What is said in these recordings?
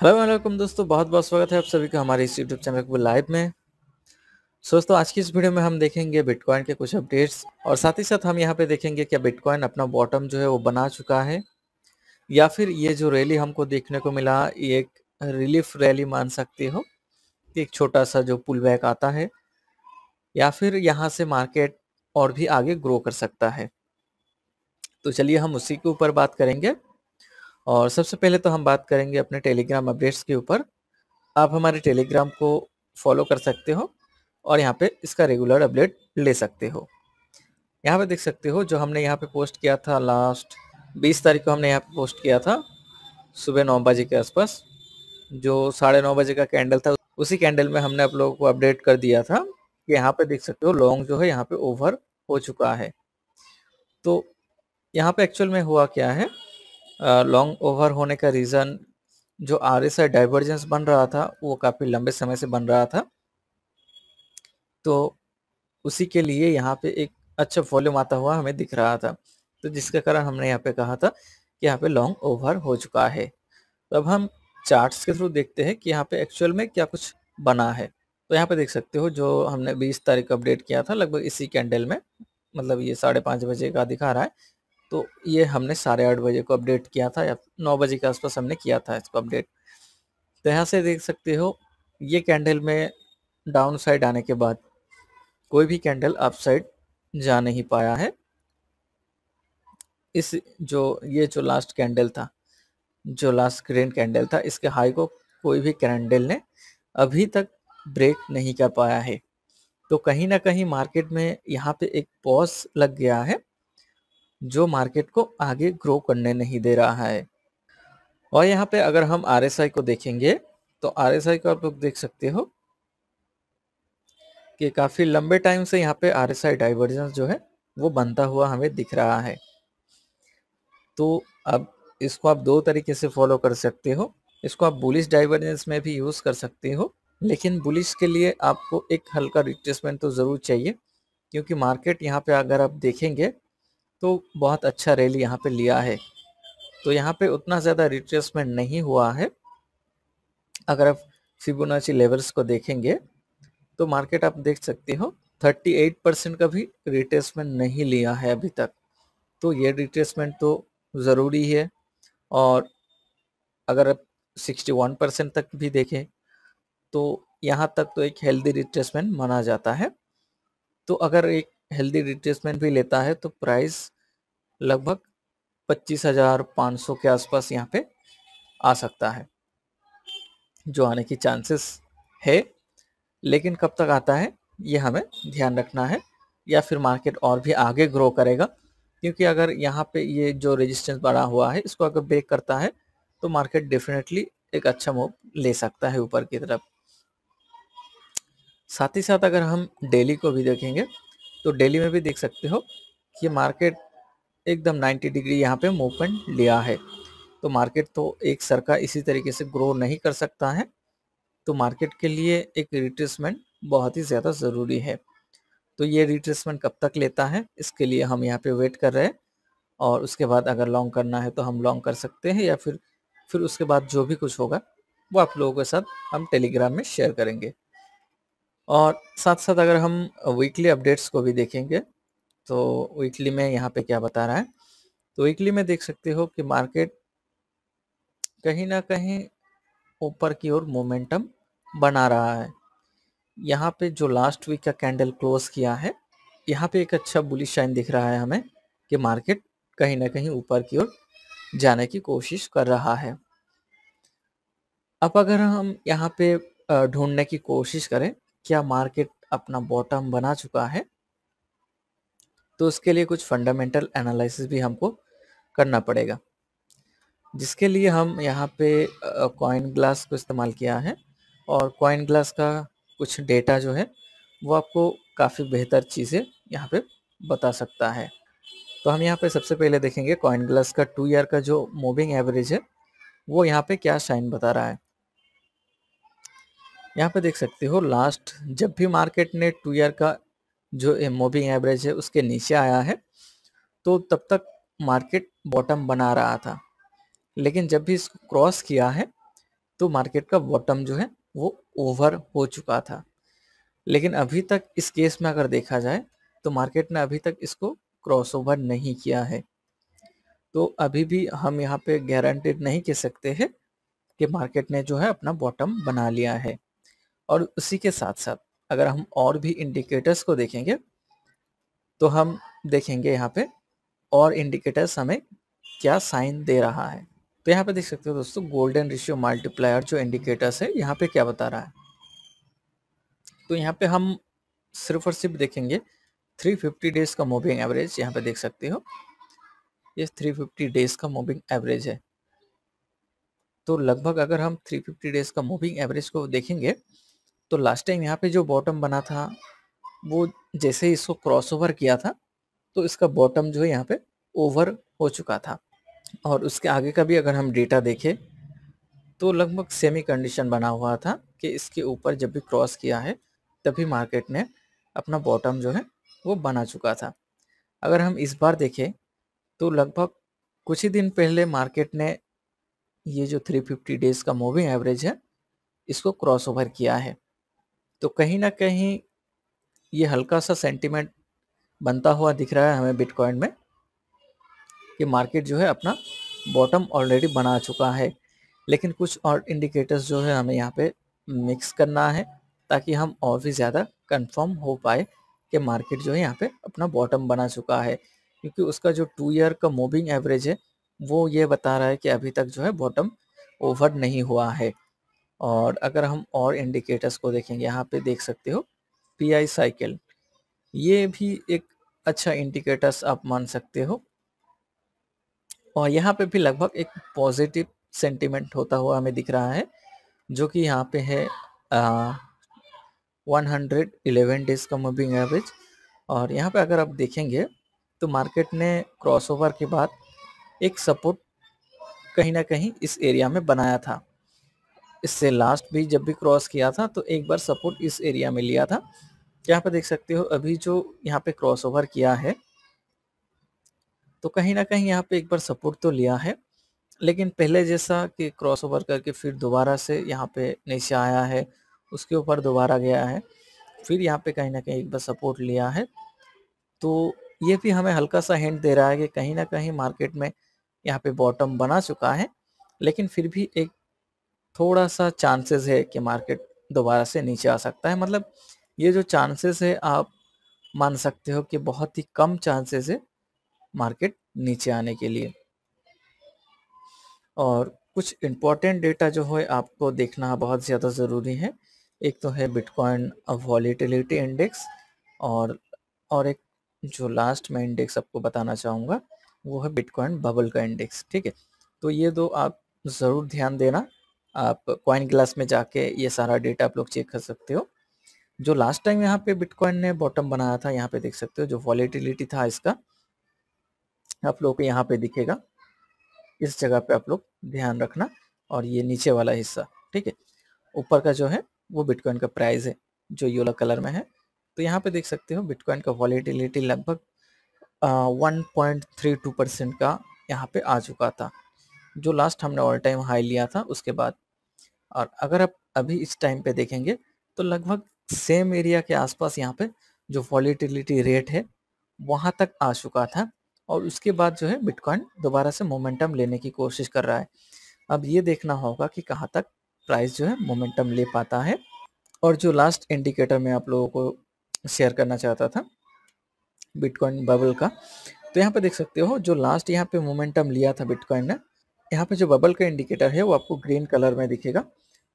Hello welcome दोस्तों, बहुत बहुत स्वागत है आप सभी का हमारे इस यूट्यूब चैनल को लाइव में। दोस्तों, आज की इस वीडियो में हम देखेंगे बिटकॉइन के कुछ अपडेट्स और साथ ही साथ हम यहाँ पे देखेंगे क्या बिटकॉइन अपना बॉटम जो है वो बना चुका है। या फिर ये जो रैली हमको देखने को मिला, ये एक रिलीफ रैली मान सकते हो एक छोटा सा जो पुल बैक आता है। या फिर यहाँ से मार्केट और भी आगे ग्रो कर सकता है। तो चलिए हम उसी के ऊपर बात करेंगे। और सबसे पहले तो हम बात करेंगे अपने टेलीग्राम अपडेट्स के ऊपर। आप हमारे टेलीग्राम को फॉलो कर सकते हो और यहाँ पे इसका रेगुलर अपडेट ले सकते हो। यहाँ पे देख सकते हो जो हमने यहाँ पे पोस्ट किया था लास्ट 20 तारीख को हमने यहाँ पे पोस्ट किया था, सुबह नौ बजे के आसपास। जो साढ़े नौ बजे का कैंडल था, उसी कैंडल में हमने आप लोगों को अपडेट कर दिया था कि यहाँ पे देख सकते हो लॉन्ग जो है यहाँ पे ओवर हो चुका है। तो यहाँ पे एक्चुअल में हुआ क्या है? लॉन्ग ओवर होने का रीज़न जो आर एस डाइवर्जेंस बन रहा था, वो काफ़ी लंबे समय से बन रहा था। तो उसी के लिए यहाँ पे एक अच्छा वॉल्यूम आता हुआ हमें दिख रहा था। तो जिसके कारण हमने यहाँ पे कहा था कि यहाँ पे लॉन्ग ओवर हो चुका है। तो अब हम चार्ट्स के थ्रू देखते हैं कि यहाँ पे एक्चुअल में क्या कुछ बना है। तो यहाँ पे देख सकते हो जो हमने 20 तारीख अपडेट किया था, लगभग इसी कैंडल में मतलब ये साढ़े पाँच बजे का दिखा रहा है। तो ये हमने साढ़े आठ बजे को अपडेट किया था या नौ बजे के आसपास हमने किया था इसको अपडेट। तो यहाँ से देख सकते हो, ये कैंडल में डाउन साइड आने के बाद कोई भी कैंडल अप साइड जा नहीं पाया है। इस जो, ये जो लास्ट कैंडल था, जो लास्ट ग्रीन कैंडल था, इसके हाई को कोई भी कैंडल ने अभी तक ब्रेक नहीं कर पाया है। तो कहीं ना कहीं मार्केट में यहाँ पे एक पॉज लग गया है। जो मार्केट को आगे ग्रो करने नहीं दे रहा है। और यहाँ पे अगर हम आरएसआई को देखेंगे तो RSI को आप लोग देख सकते हो कि काफ़ी लंबे टाइम से यहाँ पे आरएसआई डाइवर्जेंस जो है, वो बनता हुआ हमें दिख रहा है। तो अब इसको आप दो तरीके से फॉलो कर सकते हो। इसको आप बुलिश डाइवर्जेंस में भी यूज़ कर सकते हो, लेकिन बुलिश के लिए आपको एक हल्का रिट्रेसमेंट तो ज़रूर चाहिए, क्योंकि मार्केट यहाँ पे अगर आप देखेंगे तो बहुत अच्छा रैली यहाँ पे लिया है। तो यहाँ पे उतना ज़्यादा रिट्रेसमेंट नहीं हुआ है। अगर आप फिबोनाची लेवल्स को देखेंगे तो मार्केट आप देख सकते हो 38 परसेंट का भी रिट्रेसमेंट नहीं लिया है अभी तक। तो ये रिट्रेसमेंट तो ज़रूरी है और अगर आप 61 परसेंट तक भी देखें तो यहाँ तक तो एक हेल्दी रिट्रेसमेंट माना जाता है। तो अगर एक हेल्दी रिट्रेसमेंट भी लेता है तो प्राइस लगभग पच्चीस हज़ार पाँच सौ के आसपास यहाँ पे आ सकता है, जो आने की चांसेस है। लेकिन कब तक आता है, ये हमें ध्यान रखना है, या फिर मार्केट और भी आगे ग्रो करेगा, क्योंकि अगर यहाँ पे ये जो रेजिस्टेंस बढ़ा हुआ है, इसको अगर ब्रेक करता है तो मार्केट डेफिनेटली एक अच्छा मूव ले सकता है ऊपर की तरफ़। साथ ही साथ अगर हम डेली को भी देखेंगे तो डेली में भी देख सकते हो कि मार्केट एकदम 90 डिग्री यहाँ पे मूवमेंट लिया है। तो मार्केट तो एक सरका इसी तरीके से ग्रो नहीं कर सकता है तो मार्केट के लिए एक रिट्रेसमेंट बहुत ही ज़्यादा ज़रूरी है। तो ये रिट्रेसमेंट कब तक लेता है, इसके लिए हम यहाँ पे वेट कर रहे हैं और उसके बाद अगर लॉन्ग करना है तो हम लॉन्ग कर सकते हैं या फिर फिर उसके बाद जो भी कुछ होगा वो आप लोगों के साथ हम टेलीग्राम में शेयर करेंगे। और साथ साथ अगर हम वीकली अपडेट्स को भी देखेंगे तो वीकली में यहाँ पे क्या बता रहा है? तो वीकली में देख सकते हो कि मार्केट कहीं ना कहीं ऊपर की ओर मोमेंटम बना रहा है। यहाँ पे जो लास्ट वीक का कैंडल क्लोज किया है, यहाँ पे एक अच्छा बुलिश शाइन दिख रहा है हमें कि मार्केट कहीं ना कहीं ऊपर की ओर जाने की कोशिश कर रहा है। अब अगर हम यहाँ पे ढूँढने की कोशिश करें क्या मार्केट अपना बॉटम बना चुका है? तो उसके लिए कुछ फंडामेंटल एनालिसिस भी हमको करना पड़ेगा। जिसके लिए हम यहाँ पे कॉइन ग्लास को इस्तेमाल किया है और कॉइन ग्लास का कुछ डेटा जो है, वो आपको काफ़ी बेहतर चीज़ें यहाँ पे बता सकता है। तो हम यहाँ पे सबसे पहले देखेंगे कॉइन ग्लास का टू ईयर का जो मूविंग एवरेज है, वो यहाँ पे क्या साइन बता रहा है। यहाँ पे देख सकते हो लास्ट जब भी मार्केट ने टू ईयर का जो मूविंग एवरेज है, उसके नीचे आया है तो तब तक मार्केट बॉटम बना रहा था। लेकिन जब भी इसको क्रॉस किया है तो मार्केट का बॉटम जो है, वो ओवर हो चुका था। लेकिन अभी तक इस केस में अगर देखा जाए तो मार्केट ने अभी तक इसको क्रॉस ओवर नहीं किया है। तो अभी भी हम यहाँ पे गारंटेड नहीं कह सकते हैं कि मार्केट ने जो है अपना बॉटम बना लिया है। और उसी के साथ साथ अगर हम और भी इंडिकेटर्स को देखेंगे तो हम देखेंगे यहाँ पे और इंडिकेटर्स हमें क्या साइन दे रहा है। तो यहाँ पे देख सकते हो दोस्तों गोल्डन रेशियो मल्टीप्लायर जो इंडिकेटर्स है, यहाँ पे क्या बता रहा है? तो यहाँ पे हम सिर्फ़ और सिर्फ़ देखेंगे 350 डेज़ का मूविंग एवरेज यहाँ पे देख सकते हो। ये 350 डेज़ का मूविंग एवरेज है। तो लगभग अगर हम 350 डेज़ का मूविंग एवरेज को देखेंगे तो लास्ट टाइम यहाँ पे जो बॉटम बना था, वो जैसे ही इसको क्रॉस ओवर किया था तो इसका बॉटम जो है यहाँ पे ओवर हो चुका था। और उसके आगे का भी अगर हम डेटा देखें तो लगभग सेमी कंडीशन बना हुआ था कि इसके ऊपर जब भी क्रॉस किया है, तभी मार्केट ने अपना बॉटम जो है, वो बना चुका था। अगर हम इस बार देखें तो लगभग कुछ ही दिन पहले मार्केट ने ये जो 350 डेज़ का मूविंग एवरेज है, इसको क्रॉस ओवर किया है। तो कहीं ना कहीं ये हल्का सा सेंटिमेंट बनता हुआ दिख रहा है हमें बिटकॉइन में कि मार्केट जो है अपना बॉटम ऑलरेडी बना चुका है। लेकिन कुछ और इंडिकेटर्स जो है हमें यहाँ पे मिक्स करना है ताकि हम और भी ज़्यादा कंफर्म हो पाए कि मार्केट जो है यहाँ पे अपना बॉटम बना चुका है। क्योंकि उसका जो टू ईयर का मूविंग एवरेज है, वो ये बता रहा है कि अभी तक जो है बॉटम ओवर नहीं हुआ है। और अगर हम और इंडिकेटर्स को देखेंगे, यहाँ पे देख सकते हो पीआई साइकिल ये भी एक अच्छा इंडिकेटर्स आप मान सकते हो। और यहाँ पे भी लगभग एक पॉजिटिव सेंटिमेंट होता हुआ हमें दिख रहा है, जो कि यहाँ पे है वन हंड्रेड डेज़ का मूविंग एवरेज और यहाँ पे अगर आप देखेंगे तो मार्केट ने क्रॉसओवर के बाद एक सपोर्ट कहीं ना कहीं इस एरिया में बनाया था। इससे लास्ट भी जब भी क्रॉस किया था तो एक बार सपोर्ट इस एरिया में लिया था। यहाँ पे देख सकते हो, अभी जो यहाँ पे क्रॉस ओवर किया है तो कहीं ना कहीं यहाँ पे एक बार सपोर्ट तो लिया है, लेकिन पहले जैसा कि क्रॉस ओवर करके फिर दोबारा से यहाँ पे नीचे आया है, उसके ऊपर दोबारा गया है, फिर यहाँ पे कहीं ना कहीं एक बार सपोर्ट लिया है। तो ये भी हमें हल्का सा हिंट दे रहा है कि कहीं ना कहीं मार्केट में यहाँ पे बॉटम बना चुका है, लेकिन फिर भी एक थोड़ा सा चांसेस है कि मार्केट दोबारा से नीचे आ सकता है। मतलब ये जो चांसेस है, आप मान सकते हो कि बहुत ही कम चांसेस है मार्केट नीचे आने के लिए। और कुछ इम्पोर्टेंट डेटा जो है, आपको देखना बहुत ज़्यादा ज़रूरी है। एक तो है बिटकॉइन वॉलीटिलिटी इंडेक्स और और एक जो लास्ट में इंडेक्स आपको बताना चाहूँगा, वो है बिटकॉइन बबल का इंडेक्स ठीक है? तो ये दो आप ज़रूर ध्यान देना। आप कॉइन क्लास में जाके ये सारा डेटा आप लोग चेक कर सकते हो। जो लास्ट टाइम यहाँ पे बिटकॉइन ने बॉटम बनाया था, यहाँ पे देख सकते हो, जो वॉलीटिलिटी था इसका, आप लोग को यहाँ पे दिखेगा। इस जगह पे आप लोग ध्यान रखना और ये नीचे वाला हिस्सा, ठीक है? ऊपर का जो है, वो बिटकॉइन का प्राइस है, जो येलो कलर में है। तो यहाँ पे देख सकते हो बिटकॉइन का वॉलीटिलिटी लगभग one point three two percent का यहाँ पे आ चुका था। जो लास्ट हमने ऑल टाइम हाई लिया था, उसके बाद। और अगर आप अभी इस टाइम पे देखेंगे तो लगभग सेम एरिया के आसपास यहाँ पे जो वॉलीटिलिटी रेट है, वहाँ तक आ चुका था। और उसके बाद जो है बिटकॉइन दोबारा से मोमेंटम लेने की कोशिश कर रहा है। अब ये देखना होगा कि कहाँ तक प्राइस जो है मोमेंटम ले पाता है। और जो लास्ट इंडिकेटर मैं आप लोगों को शेयर करना चाहता था बिटकॉइन बबल का तो यहाँ पे देख सकते हो, जो लास्ट यहाँ पे मोमेंटम लिया था बिटकॉइन ने यहाँ पे जो बबल का इंडिकेटर है, वो आपको ग्रीन कलर में दिखेगा।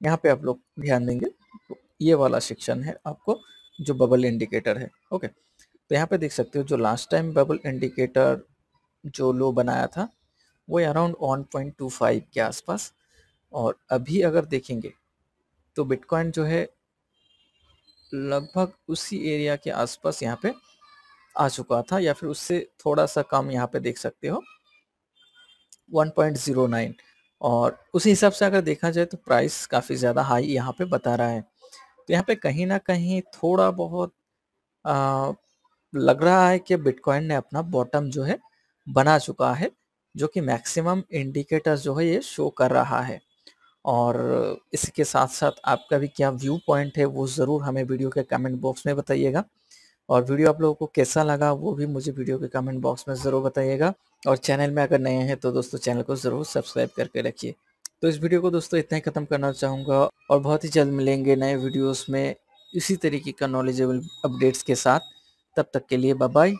यहाँ पे आप लोग ध्यान देंगे तो ये वाला सेक्शन है आपको जो बबल इंडिकेटर है ओके तो यहाँ पे देख सकते हो, जो लास्ट टाइम बबल इंडिकेटर जो लो बनाया था, वो अराउंड 1.25 के आसपास। और अभी अगर देखेंगे तो बिटकॉइन जो है, लगभग उसी एरिया के आसपास यहाँ पे आ चुका था, या फिर उससे थोड़ा सा कम यहाँ पे देख सकते हो। 1.09 और उसी हिसाब से अगर देखा जाए तो प्राइस काफ़ी ज़्यादा हाई यहाँ पे बता रहा है। तो यहाँ पे कहीं ना कहीं थोड़ा बहुत आ, लग रहा है कि बिटकॉइन ने अपना बॉटम जो है बना चुका है जो कि मैक्सिमम इंडिकेटर्स जो है ये शो कर रहा है। और इसके साथ-साथ आपका भी क्या व्यू पॉइंट है वो ज़रूर हमें वीडियो के कमेंट बॉक्स में बताइएगा। और वीडियो आप लोगों को कैसा लगा वो भी मुझे वीडियो के कमेंट बॉक्स में ज़रूर बताइएगा। और चैनल में अगर नए हैं तो दोस्तों चैनल को ज़रूर सब्सक्राइब करके रखिए। तो इस वीडियो को दोस्तों इतना ही ख़त्म करना चाहूँगा और बहुत ही जल्द मिलेंगे नए वीडियोस में इसी तरीके का नॉलेजेबल अपडेट्स के साथ। तब तक के लिए बाय